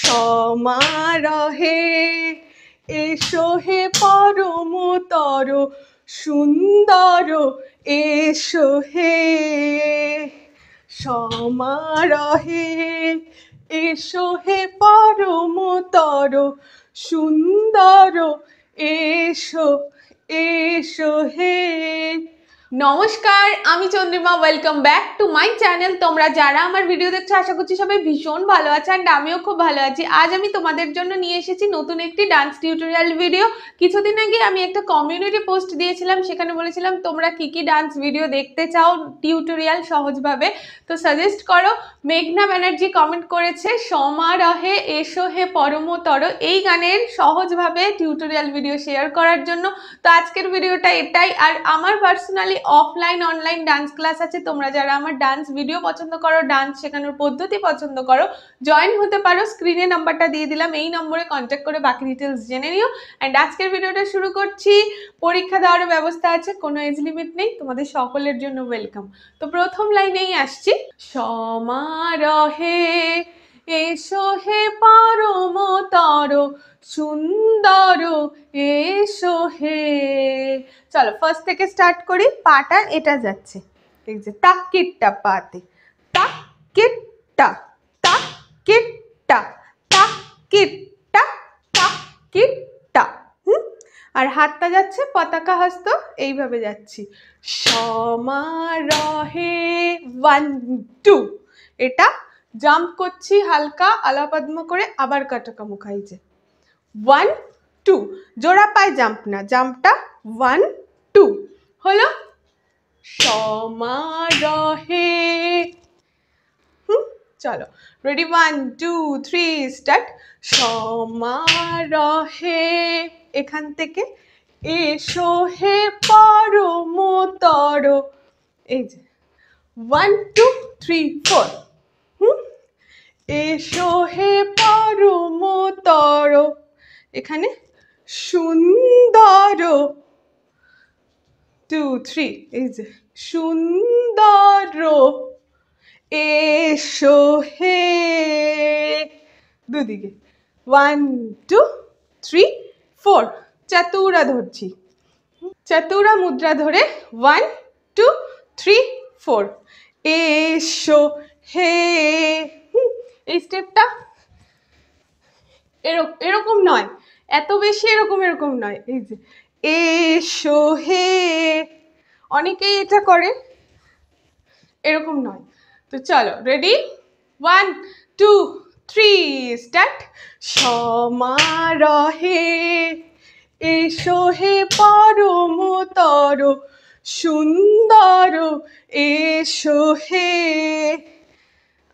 সমারহে এসো হে পরমতর সুন্দর, এসো হে সমারহে এসো হে পরমতর সুন্দর, এসো এসো হে নমস্কার, আমি Chandrima welcome back to my channel তোমরা যারা আমার ভিডিও দেখছ, আশা করছি সবাই ভীষণ ভালো আছে অ্যান্ড আমিও খুব ভালো আছি। আজ আমি তোমাদের জন্য নিয়ে এসেছি নতুন একটি ডান্স টিউটোরিয়াল ভিডিও কিছুদিন আগে আমি একটা কমিউনিটি পোস্ট দিয়েছিলাম, সেখানে বলেছিলাম, তোমরা কি কি ডান্স ভিডিও দেখতে চাও? টিউটোরিয়াল সহজভাবে। তো সাজেস্ট করো, মেঘনা ব্যানার্জি কমেন্ট করেছে সমারহে এসো হে পরমতর এই গানের সহজভাবে টিউটোরিয়াল ভিডিও শেয়ার করার জন্য। তো আজকের ভিডিওটা এটাই। আর আমার personally offline online dance class আছে। তোমরা যারা আমার ডান্স ভিডিও পছন্দ করো ডান্স শেখানোর পদ্ধতি পছন্দ করো জয়েন হতে পারো। স্ক্রিনে নাম্বারটা দিয়ে দিলাম, এই নম্বরে কন্ট্যাক্ট করে বাকি ডিটেলস জেনে নিও। অ্যান্ড আজকের ভিডিওটা শুরু করছি। পরীক্ষা দেওয়ার ব্যবস্থা আছে, কোনো এজ লিমিট নেই। তোমাদের সকলের জন্য ওয়েলকাম তো প্রথম লাইনেই আসছি। সমারহে এসো হে পরমতর সুন্দর এসো হে। চলো ফার্স্ট থেকে স্টার্ট করি, পাটা এটা যাচ্ছে। এই যে তাকিটটা পাতে। তাকিটটা তাকিটটা তাকিটটা তাকিটটা। হুম? আর হাতটা যাচ্ছে পতাকা হস্ত, এইভাবে যাচ্ছি। সমারহে ওয়ান টু এটা জাম্প করছি হালকা, আলাপদ্ম করে আবার কাটাকা মুখাইছে ওয়ান টু জোড়া পায় জাম্প না, জাম্পটা ওয়ান টু হলো, সমারহে। হুম, চলো ready one two three start সমারহে, এখান থেকে এসো হে পরমতর এই যে ওয়ান টু থ্রি ফোর এসো হে পরমতর। এখানে সুন্দর। টু থ্রি এই যে, সুন্দর। এসো হে। দুদিকে। ওয়ান টু থ্রি ফোর চাতুরা ধরছি। চাতুরা মুদ্রা ধরে ওয়ান টু থ্রি ফোর এসো হে। এই স্টেপটা এরকম নয়। এত বেশি এরকম এরকম নয়। এই যে, এসো হে। অনেকেই এটা করে, এরকম নয়। তো চলো ready one two three start সমারহে, এসো হে পরমতর, সুন্দর, এসো হে।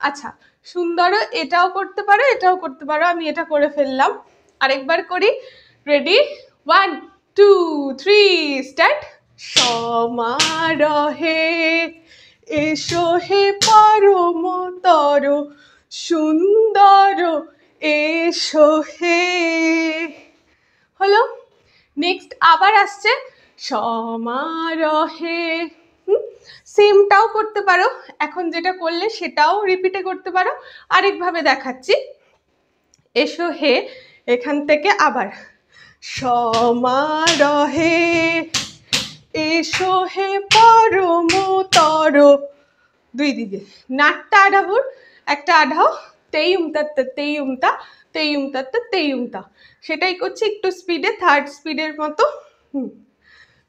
আচ্ছা সুন্দর এটাও করতে পারো, এটাও করতে পারো। আমি এটা করে ফেললাম। আরেকবার করি। Ready one two three start সমারহে এসো হে পরমতর সুন্দর এসো হে। হলো? নেক্সট আবার আসছে। সমারহে সেমটাও করতে পারো। এখন যেটা করলে সেটাও রিপিটে করতে পারো। আরেকভাবে দেখাচ্ছি। এসো হে, এখান থেকে আবার। সমারহে এসো হে পরমতর দুই দিকে। নাটটা আঢাবুর একটা আঢাও তেই উমতা তেই উমতা তেই উমতা তেই উমতা সেটাই করছি একটু স্পিডে থার্ড স্পিডের মতো।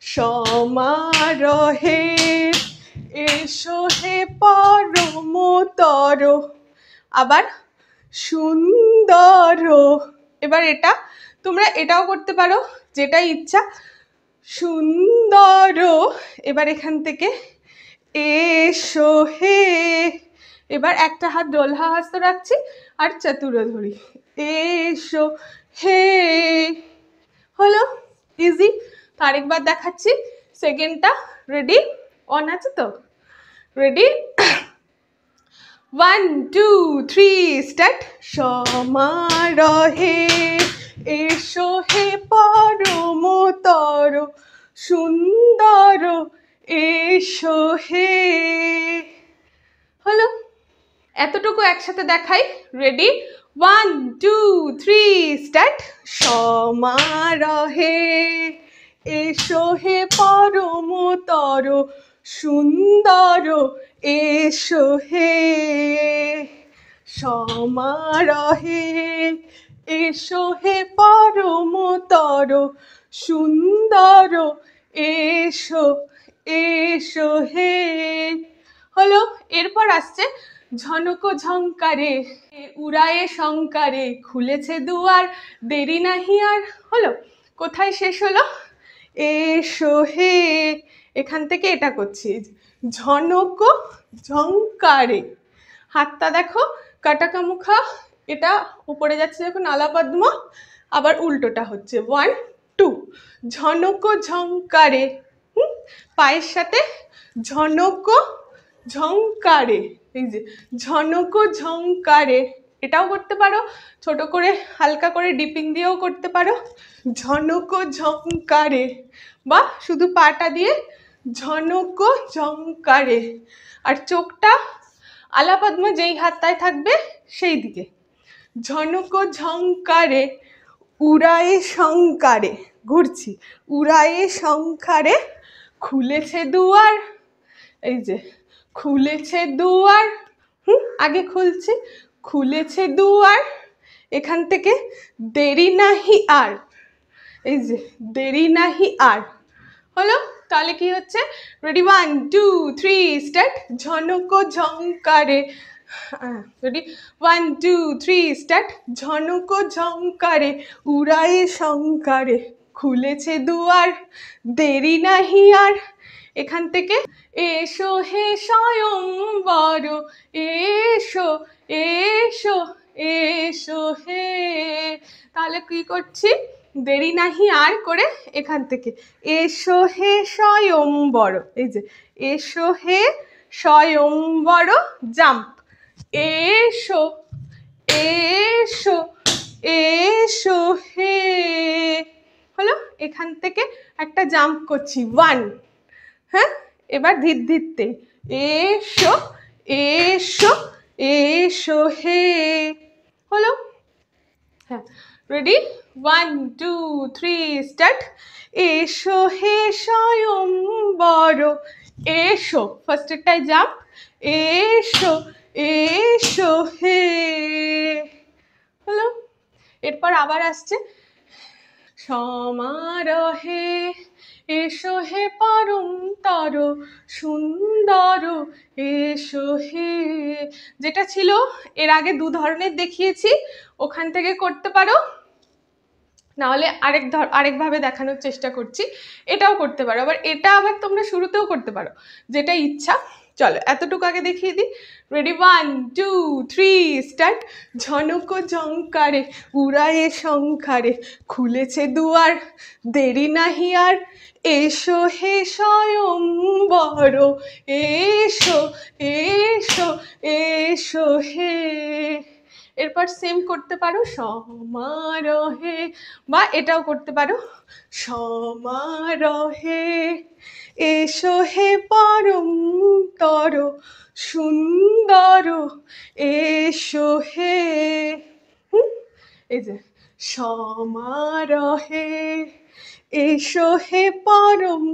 সমারহে এসো হে পরমতর। আবার সুন্দর। এবার এটা, তোমরা এটাও করতে পারো, যেটা ইচ্ছা। সুন্দর। এবার এখান থেকে এসো হে। এবার একটা হাত দোলহা হাস্ত রাখছি, আর চাতুর ধরি। এসো হে। হলো ইজি তো আরেকবার দেখাচ্ছি সেকেন্ডটা রেডি অন আছে তো? Ready one two three start সমারহে এসো হে পরমতর সুন্দর এসো হে হলো এতটুকু একসাথে দেখাই। Ready one two three start সমারহে এসো হে পরমতর সুন্দর এসো হে। সমারহে এসো হে পরমতর। সুন্দর এসো এসো হে। হলো, এরপর আসছে ঝনক ঝঙ্কারে, উড়ায়ে শঙ্কারে, খুলেছে দুয়ার, দেরি নাহি আর। হলো, কোথায় শেষ হলো? এসো হে এখান থেকে এটা করছি। ঝনক ঝঙ্কারে। হাতটা দেখো কাটাকা মুখা এটা উপরে যাচ্ছে যখন আলাপদ্ম আবার উল্টোটা হচ্ছে। ওয়ান টু ঝনক ঝঙ্কারে। হুম? পায়ের সাথে ঝনক ঝঙ্কারে। এই যে, ঝনক ঝঙ্কারে। এটাও করতে পারো। ছোট করে, হালকা করে ডিপিং দিয়েও করতে পারো। ঝনক ঝঙ্কারে। বা শুধু পাটা দিয়ে ঝনক ঝংকারে আর চোখটা আলাপদ্ম যেই হাতটায় থাকবে, সেই দিকে। ঝনক ঝংকারে উড়ায়ে শঙ্কারে। ঘুরছি, উড়ায়ে শঙ্কারে। খুলেছে দুয়ার, এই যে, খুলেছে দুয়ার। হুম, আগে খুলছি, খুলেছে দুয়ার। এখান থেকে দেরি নাহি আর। এই যে, দেরি নাহি আর। হলো? তাহলে কি হচ্ছে? Ready one two three start Jhanak ঝঙ্কারে। Ready one two three start Jhanak ঝঙ্কারে, উড়ায়ে শঙ্কারে। খুলেছে দুয়ার, দেরি নাহি আর। এখান থেকে এসো হে স্বয়ং বড় এসো এসো এসো হে। তাহলে কি করছি? দেরি নাহি আর করে এখান থেকে। এসো হে স্বয়ং বড় এই যে, এসো হে স্বয়ং বড় জাম্প। এসো এসো এসো হে। হলো, এখান থেকে একটা জাম্প করছি ওয়ান হ্যাঁ এবার ধীর ধীরতে। এসো এসো এসো হে। হলো হ্যাঁ ready one two three start এসো হে স্বয়ং বড় এসো ফার্স্টেরটায় জাম্প এসো এসো হে হলো এরপর আবার আসছে। সমারহে এসো হে পরম তর সুন্দর এসো হে। যেটা ছিল, এর আগে দু ধরনের দেখিয়েছি। ওখান থেকে করতে পারো। নাহলে আরেক ধর, আরেকভাবে দেখানোর চেষ্টা করছি। এটাও করতে পারো। আবার এটা আবার তোমরা শুরুতেও করতে পারো। যেটা ইচ্ছা, চলো এতটুকু আগে দেখিয়ে দিই। Ready one two three start Jhanak ঝঙ্কারে, উড়ায়ে শঙ্কারে খুলেছে দুয়ার, দেরি নাহি আর। এসো হে স্বয়ং বড় এসো এসো এসো হে। এরপর সেম করতে পারো, সমারোহে, বা এটাও করতে পারো, সমারোহে। এসো হে পরম তর, সুন্দর, এসো হে। এই যে, সমারোহে। এসো হে পরম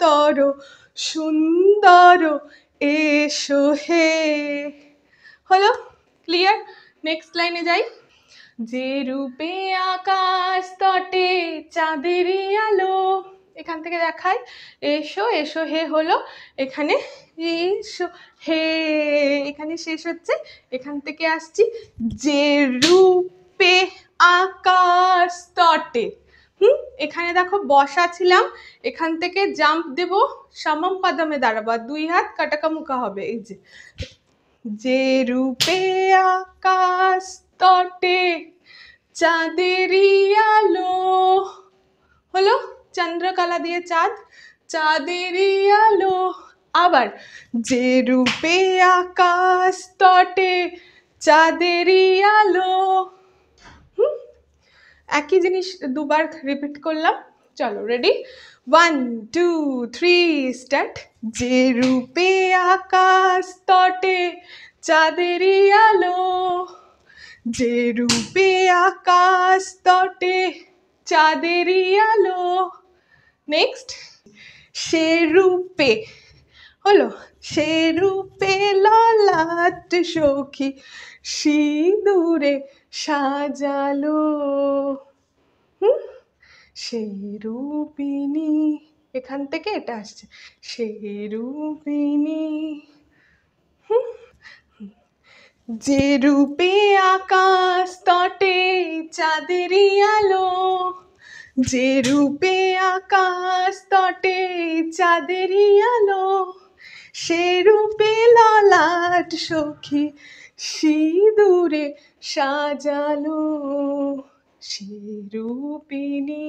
তর, সুন্দর, এসো হে। হলো? ক্লিয়ার নেক্সট লাইনে যাই। যে রূপে আকাশ তটে চাঁদেরই আলো। এখান থেকে দেখায় এসো এসো, হে হলো। এখানে এসো, হে। এখানে শেষ হচ্ছে। এখান থেকে আসছি। যে রূপে আকাশ তটে। হুম, এখানে দেখো বসা ছিলাম এখান থেকে জাম্প দেব। সামাম পাদামে দাঁড়াবো। দুই হাত কাটাকা মুখা হবে। এই যে। যে রূপে আকাশ তটে, চাঁদেরই আলো। হলো চন্দ্রকলা দিয়ে চাঁদ, চাঁদেরই আলো। আবার যে রূপে আকাশ তটে, চাঁদেরই আলো। একই জিনিস দুবার রিপিট করলাম। চলো ready one two three start যে রূপে আকাশ তটে চাঁদেরই আলো যে রূপে আকাশ তটে, চাঁদেরই আলো। নেক্সট সে রূপে, হলো, সে রূপে ললাট সখী সিঁদুরে সাজালো। সে রূপিনী এখান থেকে এটা আসছে। সে রূপিনী। যে রূপে আকাশ তটে চাঁদেরই আলো, যে রূপে আকাশ তটে চাঁদেরই আলো, সে রূপে ললাট সখী সিঁদুরে সাজালো। সে রূপিনী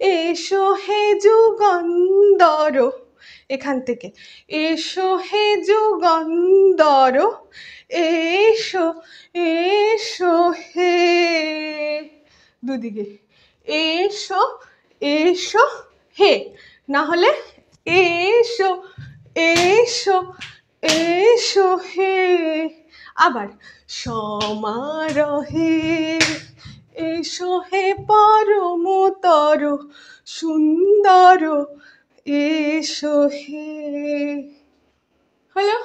এসো হে যুগন্ধর এখান থেকে। এসো হে যুগন্ধর, এসো এসো হে। দুদিকে, এসো এসো হে। না হলে, এসো এসো এসো হে। আবার, সমারোহে, এসো হে পরমতর, সুন্দর এসো হে। হলো,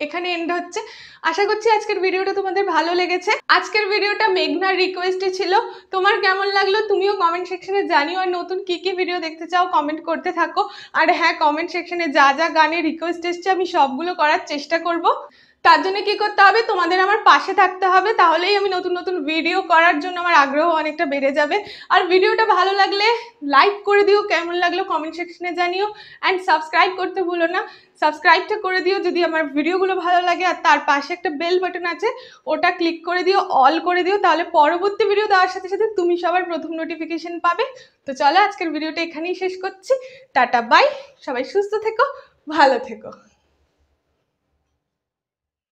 এখানে এন্ড হচ্ছে। আশা করছি আজকের ভিডিওটা তোমাদের ভালো লেগেছে। আজকের ভিডিওটা মেঘনার রিকোয়েস্টে ছিল। তোমার কেমন লাগল তুমিও কমেন্ট সেকশনে জানিও। আর নতুন কি কি ভিডিও দেখতে চাও কমেন্ট করতে থাকো। আর হ্যাঁ কমেন্ট সেকশনে যা যা গানের রিকোয়েস্ট এসছে, আমি সবগুলো করার চেষ্টা করব। তার জন্য কি করতে হবে? তোমাদের আমার পাশে থাকতে হবে। তাহলেই আমি নতুন নতুন ভিডিও করার জন্য আমার আগ্রহ অনেকটা বেড়ে যাবে। আর ভিডিওটা ভালো লাগলে লাইক করে দিও। কেমন লাগল কমেন্ট সেকশনে জানিও। অ্যান্ড সাবস্ক্রাইব করতে ভুলো না। সাবস্ক্রাইবটা করে দিও যদি আমার ভিডিওগুলো ভালো লাগে। আর তার পাশে একটা বেল বাটন আছে, ওটা ক্লিক করে দিও অল করে দিও। তাহলে পরবর্তী ভিডিও দেওয়ার সাথে সাথে তুমি সবার প্রথম নোটিফিকেশন পাবে। তো চলো আজকের ভিডিওটা এখানেই শেষ করছি। টাটা বাই সবাই সুস্থ থেকো, ভালো থেকো।